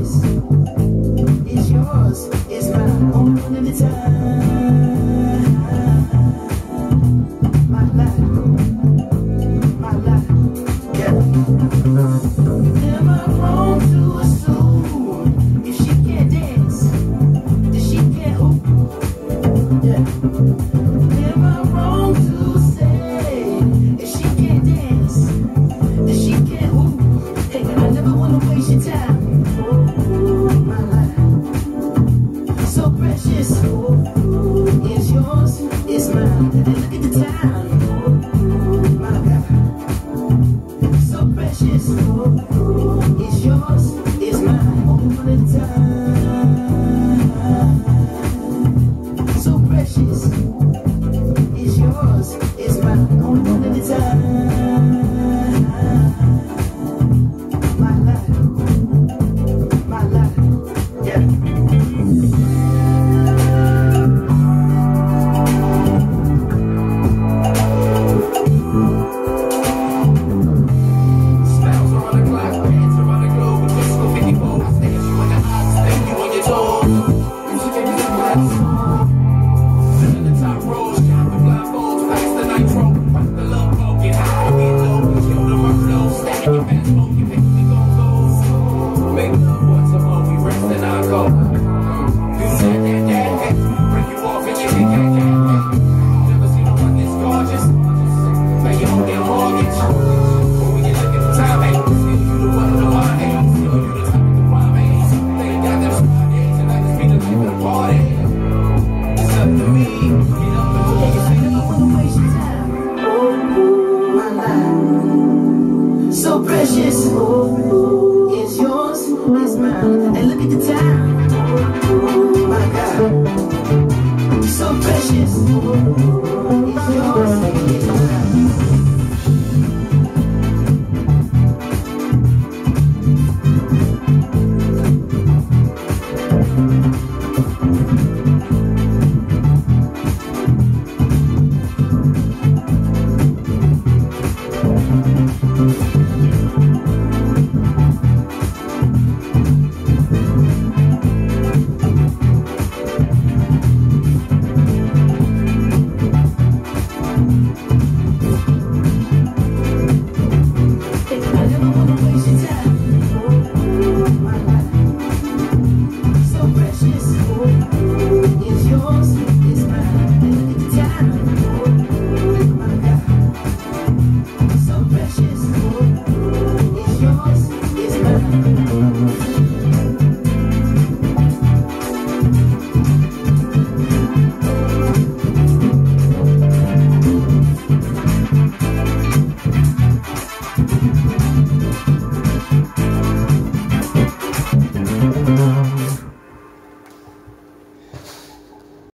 is yours. precious. It's yours, it's mine, all the time. And look at the time. Oh my God. So precious. It's yours.